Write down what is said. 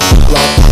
love, love.